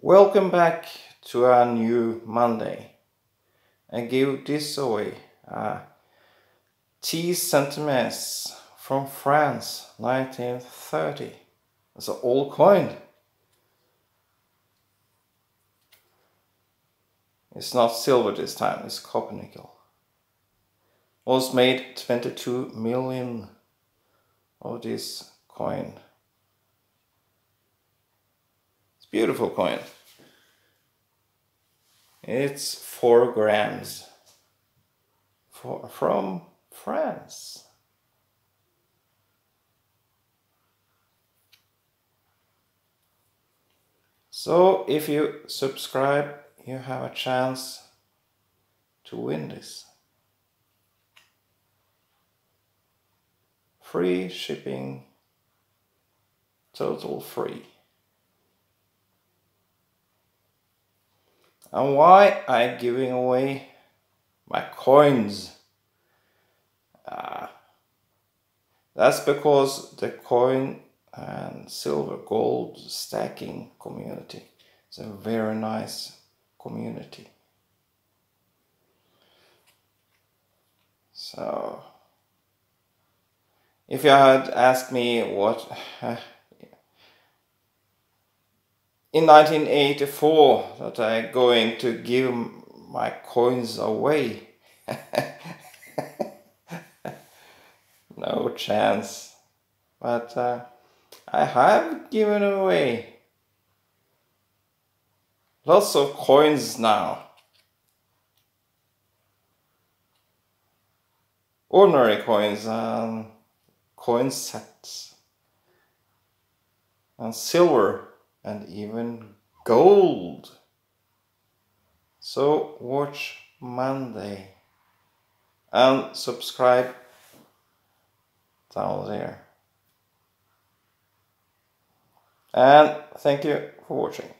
Welcome back to a new Monday. I give this away. Uh, T centimes from France, 1930. It's an old coin. It's not silver this time, it's copper nickel. Was made 22 million of this coin. Beautiful coin. It's four grams for, from France. So if you subscribe, you have a chance to win this. Free shipping, total free. And why I giving away my coins? Uh, that's because the coin and silver gold stacking community is a very nice community. So, if you had asked me what in 1984 that I'm going to give my coins away. no chance. But uh, I have given away lots of coins now. Ordinary coins and coin sets and silver and even gold. So watch Monday and subscribe down there. And thank you for watching.